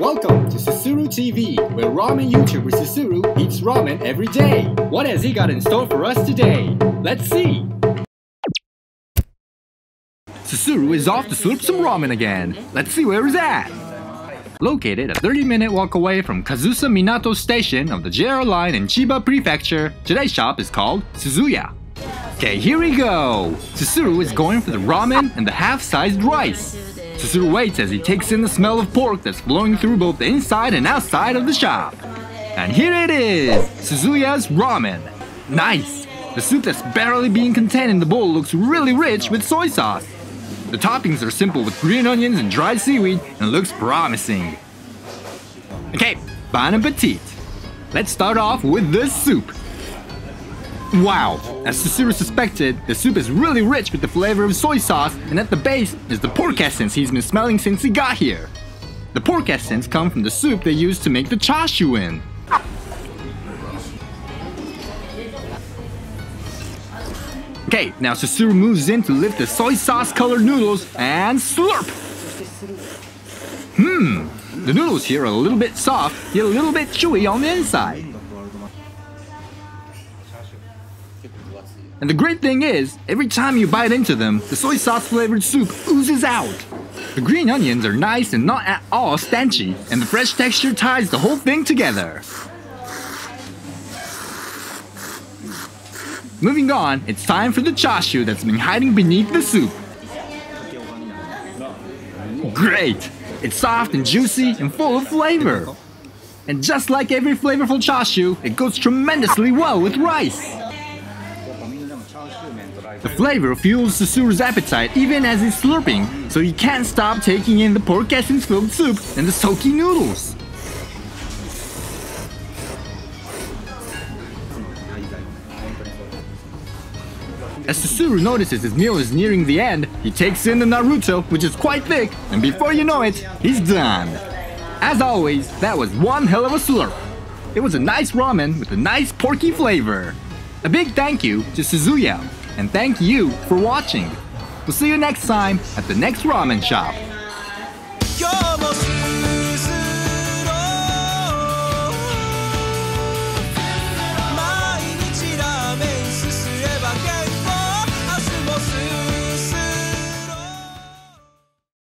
Welcome to Susuru TV, where ramen YouTuber Susuru eats ramen every day. What has he got in store for us today? Let's see! Susuru is off to slurp some ramen again. Let's see where he's at. Located a 30-minute walk away from Kazusa Minato Station of the JR line in Chiba Prefecture, today's shop is called Suzuya. Okay, here we go! Susuru is going for the ramen and the half-sized rice. Susuru waits as he takes in the smell of pork that's blowing through both the inside and outside of the shop. And here it is! Suzuya's ramen. Nice! The soup that's barely being contained in the bowl looks really rich with soy sauce. The toppings are simple with green onions and dried seaweed and looks promising. Okay, bon appetit! Let's start off with the soup. Wow! As Susuru suspected, the soup is really rich with the flavor of soy sauce, and at the base is the pork essence he's been smelling since he got here. The pork essence comes from the soup they used to make the chashu in. Okay, now Susuru moves in to lift the soy sauce colored noodles and slurp! Hmm, the noodles here are a little bit soft, yet a little bit chewy on the inside. And the great thing is, every time you bite into them, the soy sauce flavored soup oozes out. The green onions are nice and not at all stanchy, and the fresh texture ties the whole thing together. Moving on, it's time for the chashu that's been hiding beneath the soup. Great! It's soft and juicy and full of flavor. And just like every flavorful chashu, it goes tremendously well with rice. The flavor fuels Susuru's appetite even as he's slurping, so he can't stop taking in the pork essence filled soup and the soaky noodles. As Susuru notices his meal is nearing the end, he takes in the Naruto, which is quite thick, and before you know it, he's done. As always, that was one hell of a slurp. It was a nice ramen with a nice porky flavor. A big thank you to Suzuya, and thank you for watching. We'll see you next time at the next ramen shop.